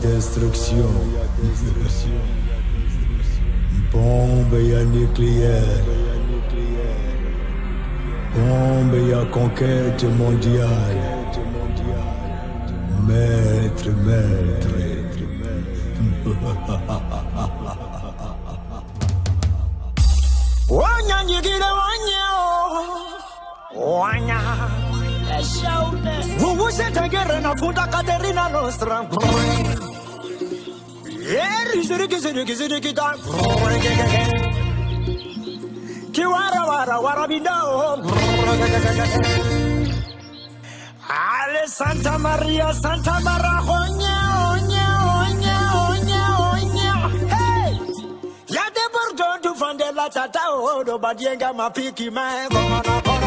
destruction. Bombe ya nucléaire. Bombe ya conquête mondiale. Maître, maître. Wanya nyigire wanya Wanya Uvușetă gheră n-a cunta Caterina noastră Eri zirichi zirichi zirichi da Ki wara wara wara bindao Ale Santa Maria Santa Mara Honya Honya Honya Honya Honya Hey! Ya de Bordeaux du Vandela Tata Odo oh, Badienga Mapiki Mego Manapon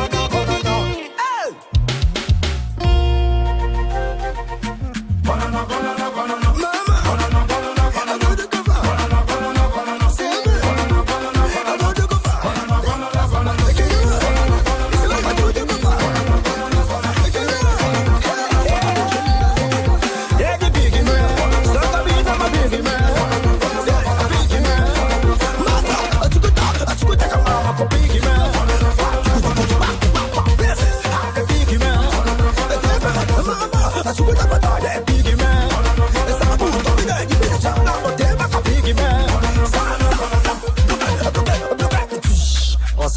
That's what I'm about.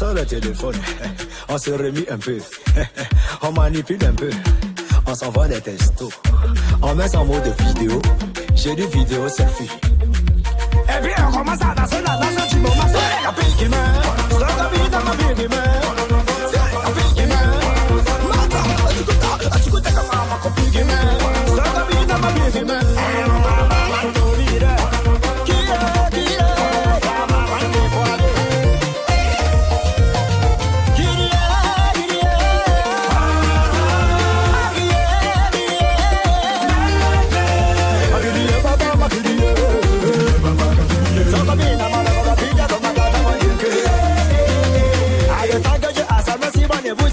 Sort le téléphone, on se remis un peu, on manipule un peu, on s'envoie des textos, on met en mode vidéo, j'ai des vidéos selfie. Et puis on commence à danser la danse du moment. C'est un biggie man.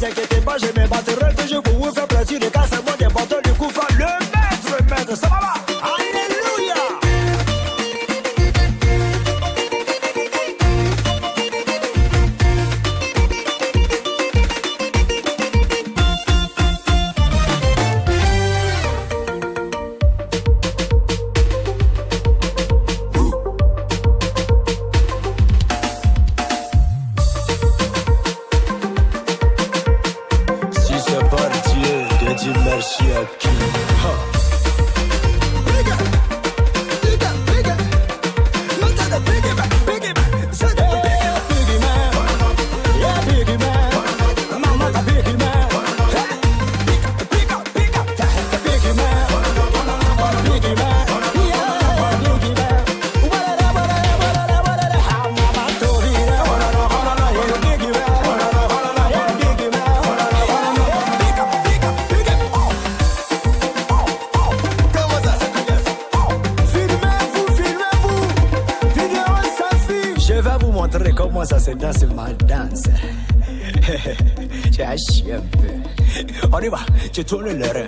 É que te baje me bate rete, je vous fais plaisir montrer comment ça se danse ma danse. J'ai un peu. On y va, tu tournes le rein.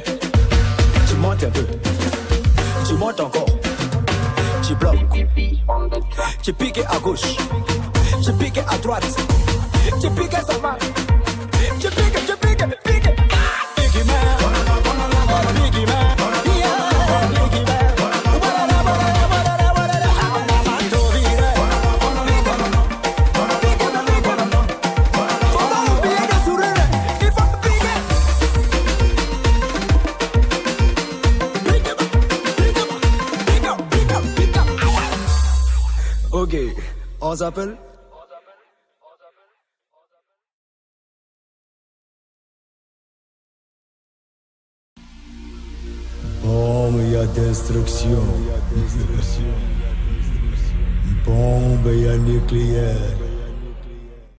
Tu montes un peu. Tu montes encore. Tu bloques. Tu piques à gauche. Tu piques à droite. On s'appelle Bombe ya destruction. Bombe ya nucléaire.